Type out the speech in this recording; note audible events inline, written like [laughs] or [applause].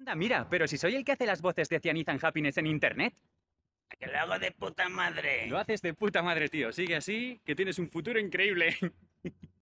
Anda, mira, pero si soy el que hace las voces de Cianizan Happiness en internet. Que lo hago de puta madre. Lo haces de puta madre, tío. Sigue así, que tienes un futuro increíble. [laughs]